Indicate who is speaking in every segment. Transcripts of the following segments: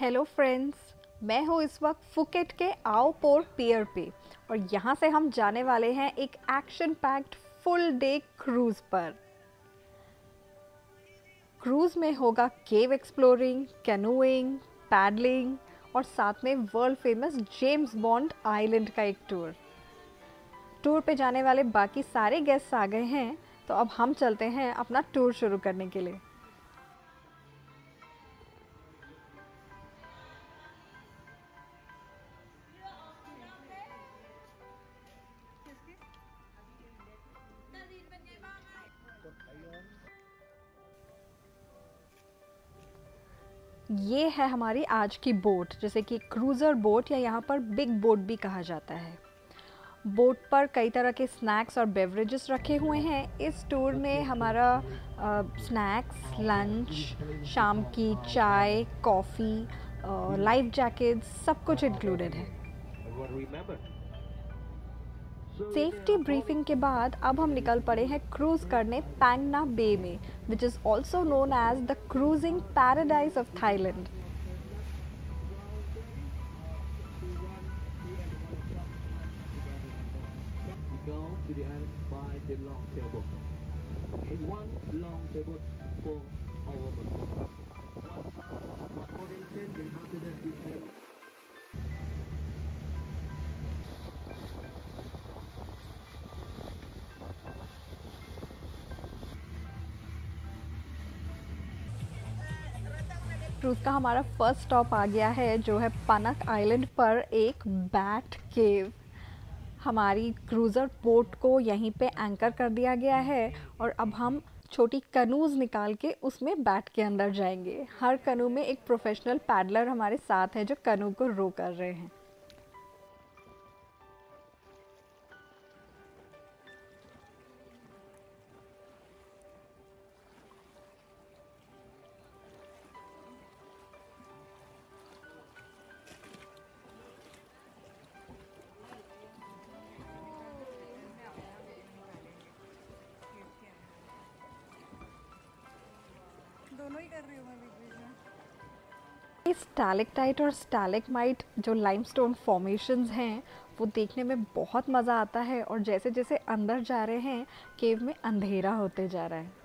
Speaker 1: Hello friends मैं हूँ इस वक्त फुकेट के आओ पोर्ट पियर पे और यहाँ से हम जाने वाले हैं एक action packed full day cruise पर। क्रूज़ में होगा केव एक्सप्लोरिंग कैनोइंग पैडलिंग और साथ में world famous James Bond island का एक टूर टूर पे जाने वाले बाकी सारे गेस्ट्स आ गए हैं तो अब हम चलते हैं अपना टूर शुरू करने के लिए। ये है हमारी आज की बोट जैसे कि क्रूज़र बोट या यहाँ पर बिग बोट भी कहा जाता है। बोट पर कई तरह के स्नैक्स और बेवरेजेस रखे हुए हैं। इस टूर में हमारा आ, स्नैक्स लंच शाम की चाय कॉफ़ी लाइफ जैकेट्स सब कुछ इंक्लूडेड है। सेफ्टी ब्रीफिंग के बाद अब हम निकल पड़े हैं क्रूज करने पैंगना बे में which is also known as the cruising paradise of Thailand cruise का हमारा फ़र्स्ट स्टॉप आ गया है, जो है पनक आइलैंड पर एक बैट केव हमारी क्रूज़र बोट को यहीं पे एंकर कर दिया गया है और अब हम छोटी कनूज़ निकाल के उसमें बैट के अंदर जाएँगे। हर कनू में एक प्रोफेशनल पैडलर हमारे साथ है जो कनू को रो कर रहे हैं।
Speaker 2: ही कर रही हूँ मैं बीच बीच में।
Speaker 1: स्टैलेक्टाइट और स्टैलेक्माइट जो लाइमस्टोन फॉर्मेशंस हैं, वो देखने में बहुत मज़ा आता है और जैसे जैसे अंदर जा रहे हैं केव में अंधेरा होते जा रहा है।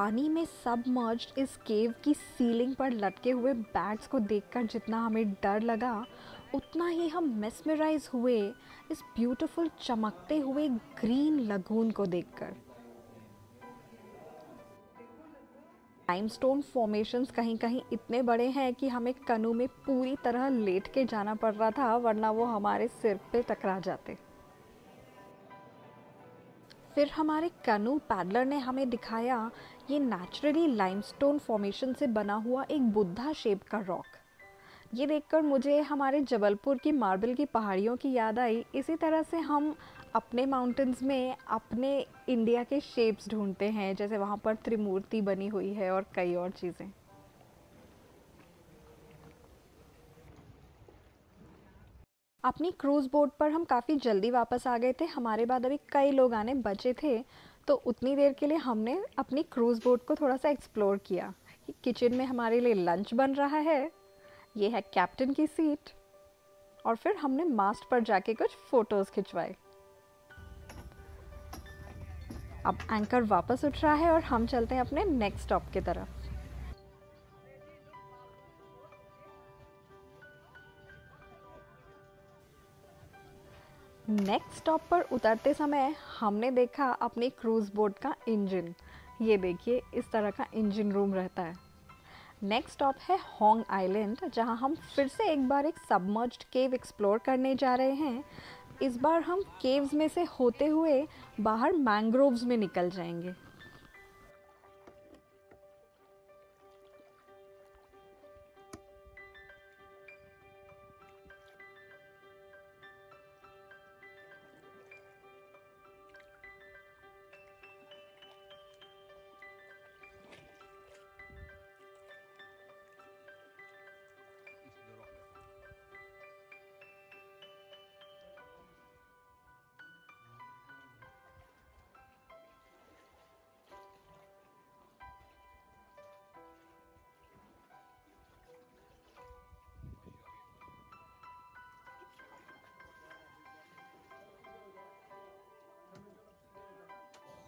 Speaker 1: पानी में सबमर्ज इस केव की सीलिंग पर लटके हुए बैग्स को देखकर जितना हमें डर लगा, उतना ही हम मेस्मराइज हुए इस ब्यूटीफुल चमकते हुए ग्रीन लगून को देखकर। लाइमस्टोन फॉर्मेशंस कहीं कहीं इतने बड़े हैं कि हमें कनू में पूरी तरह लेट के जाना पड़ रहा था, वरना वो हमारे सिर पे टकरा जाते। फिर हमारे कनू पैडलर ने हमें दिखाया ये नेचुरली लाइमस्टोन फॉर्मेशन से बना हुआ एक बुद्धा शेप का रॉक ये देखकर मुझे हमारे जबलपुर की मार्बल की पहाड़ियों की याद आई। इसी तरह से हम अपने माउंटेन्स में अपने इंडिया के शेप्स ढूंढते हैं, जैसे वहाँ पर त्रिमूर्ति बनी हुई है और कई और चीज़ें। अपनी क्रूज़ बोट पर हम काफ़ी जल्दी वापस आ गए थे। हमारे बाद अभी कई लोग आने बचे थे। तो उतनी देर के लिए हमने अपनी क्रूज़ बोट को थोड़ा सा एक्सप्लोर किया किचन में हमारे लिए लंच बन रहा है, ये है कैप्टन की सीट और फिर हमने मास्ट पर जाके कुछ फ़ोटोज़ खिंचवाए। अब एंकर वापस उठ रहा है और हम चलते हैं अपने नेक्स्ट स्टॉप की तरफ़। नेक्स्ट स्टॉप पर उतरते समय हमने देखा अपने क्रूज़ बोट का इंजन ये देखिए, इस तरह का इंजन रूम रहता है। नेक्स्ट स्टॉप है होंग आइलैंड जहाँ हम फिर से एक बार एक सबमर्ज्ड केव एक्सप्लोर करने जा रहे हैं। इस बार हम केव्स में से होते हुए बाहर मैंग्रोव्स में निकल जाएँगे।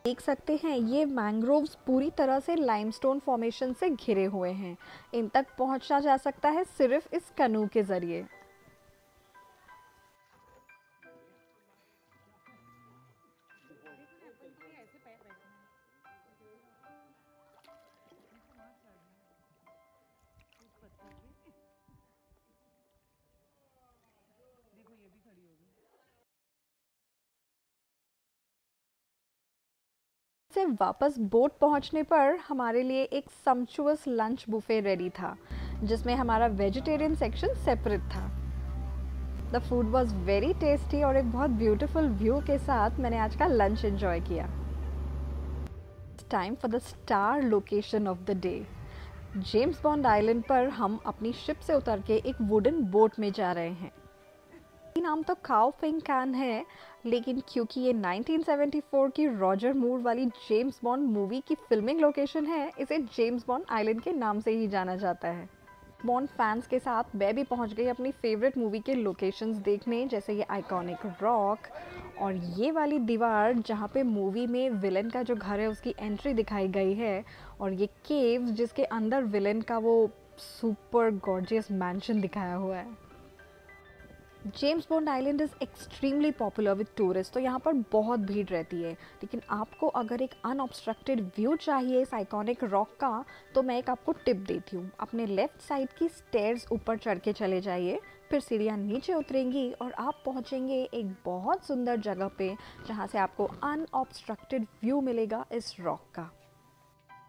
Speaker 1: देख सकते हैं, ये मैंग्रोव्स पूरी तरह से लाइमस्टोन फॉर्मेशन से घिरे हुए हैं। इन तक पहुँचा जा सकता है सिर्फ़ इस कनू के ज़रिए। से वापस बोट पहुँचने पर हमारे लिए एक समचुअस लंच बुफे रेडी था, जिसमें हमारा वेजिटेरियन सेक्शन सेपरेट था। The food was very tasty और एक बहुत ब्यूटिफुल व्यू के साथ मैंने आज का लंच एंजॉय किया। Time for the star location of the day James Bond island पर हम अपनी शिप से उतर के एक वुडन बोट में जा रहे हैं। नाम तो काओ फिंग कैन है, लेकिन क्योंकि ये 1974 की रॉजर मूर वाली जेम्स बॉन्ड मूवी की फिल्मिंग लोकेशन है, इसे जेम्स बॉन्ड आइलैंड के नाम से ही जाना जाता है। बॉन्ड फैंस के साथ मैं भी पहुँच गई अपनी फेवरेट मूवी के लोकेशंस देखने, जैसे ये आइकॉनिक रॉक और ये वाली दीवार जहाँ पे मूवी में विलन का जो घर है, उसकी एंट्री दिखाई गई है और ये केव्स जिसके अंदर विलन का वो सुपर गॉर्जियस मैंशन दिखाया हुआ है। James Bond island is extremely popular with tourist तो यहाँ पर बहुत भीड़ रहती है। लेकिन आपको अगर एक अनऑब्स्ट्रक्टेड व्यू चाहिए इस आइकॉनिक रॉक का तो मैं एक आपको टिप देती हूँ। अपने लेफ़्ट साइड की स्टेयर्स ऊपर चढ़ के चले जाइए, फिर सीढ़ियाँ नीचे उतरेंगी और आप पहुँचेंगे एक बहुत सुंदर जगह पे, जहाँ से आपको अनऑब्स्ट्रक्टेड व्यू मिलेगा इस रॉक का।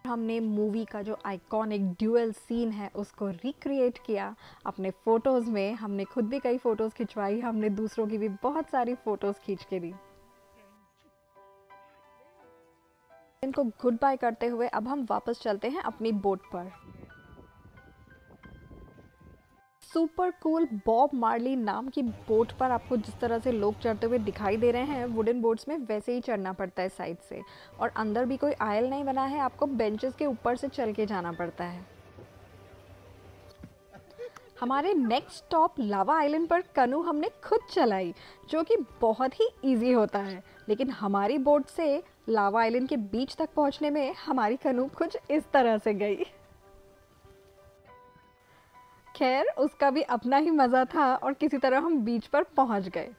Speaker 1: हमने मूवी का जो आइकॉनिक ड्यूअल सीन है, उसको रिक्रिएट किया। अपने फ़ोटोज़ में हमने खुद भी कई फ़ोटोज़ खिंचवाई, हमने दूसरों की भी बहुत सारी फ़ोटोज़ खींच के दी। इनको गुड बाय करते हुए अब हम वापस चलते हैं अपनी बोट पर। सुपर कूल बॉब मार्ली नाम की बोट पर आपको जिस तरह से लोग चढ़ते हुए दिखाई दे रहे हैं वुडन बोट्स में वैसे ही चढ़ना पड़ता है साइड से। और अंदर भी कोई आयल नहीं बना है, आपको बेंचेस के ऊपर से चल के जाना पड़ता है। हमारे नेक्स्ट स्टॉप लावा आइलैंड पर कनू हमने खुद चलाई, जो कि बहुत ही इजी होता है। लेकिन हमारी बोट से लावा आइलैंड के बीच तक पहुँचने में हमारी कनू कुछ इस तरह से गई। खैर, उसका भी अपना ही मज़ा था और किसी तरह हम बीच पर पहुँच गए।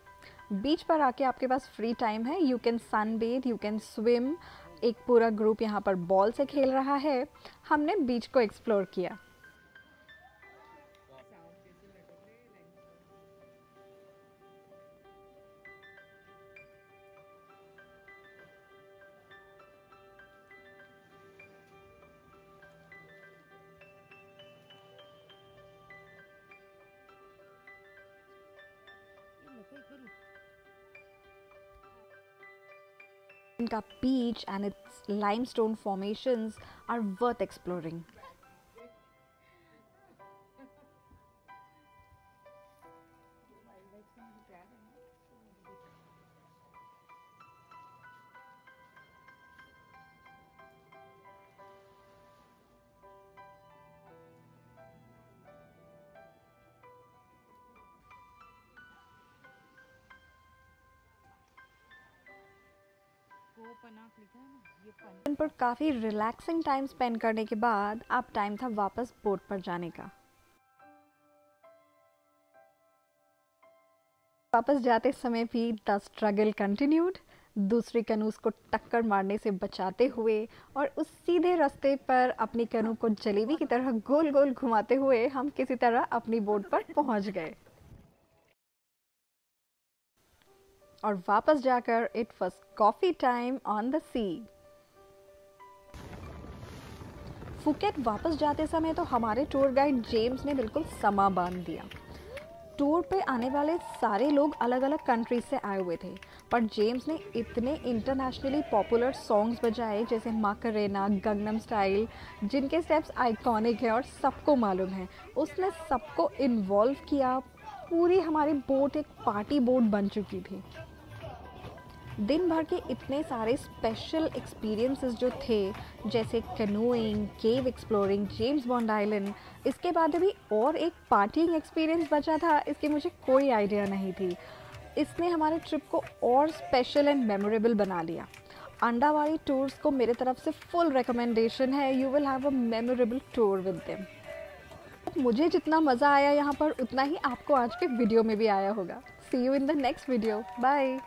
Speaker 1: बीच पर आके आपके पास फ्री टाइम है। You can sunbathe you can swim एक पूरा ग्रुप यहाँ पर बॉल से खेल रहा है। हमने बीच को एक्सप्लोर किया। Inca beach and its limestone formations are worth exploring. पर काफ़ी रिलैक्सिंग टाइम स्पेंड करने के बाद अब टाइम था वापस बोट पर जाने का। वापस जाते समय भी द स्ट्रगल कंटिन्यूड दूसरी कनूस को टक्कर मारने से बचाते हुए और उस सीधे रास्ते पर अपनी कनू को जलेबी की तरह गोल गोल घुमाते हुए हम किसी तरह अपनी बोट पर पहुँच गए। और वापस जाकर it was coffee time on the sea Phuket वापस जाते समय तो हमारे टूर गाइड जेम्स ने बिल्कुल समा बाँध दिया। टूर पे आने वाले सारे लोग अलग अलग कंट्रीज़ से आए हुए थे, पर जेम्स ने इतने इंटरनेशनली पॉपुलर सॉन्ग्स बजाए, जैसे माकरेना गंगनम स्टाइल जिनके स्टेप्स आइकॉनिक है और सबको मालूम है। उसने सबको इन्वॉल्व किया, पूरी हमारी बोट एक पार्टी बोट बन चुकी थी। दिन भर के इतने सारे स्पेशल एक्सपीरियंसेस जो थे, जैसे canoeing cave exploring James Bond island इसके बाद अभी और एक पार्टिंग एक्सपीरियंस बचा था, इसकी मुझे कोई आइडिया नहीं थी। इसने हमारे ट्रिप को और स्पेशल एंड मेमोरेबल बना लिया। अंडावाड़ी टूर्स को मेरे तरफ़ से फुल रिकमेंडेशन है you will have a memorable tour with them मुझे जितना मज़ा आया यहाँ पर, उतना ही आपको आज के वीडियो में भी आया होगा। See you in the next video bye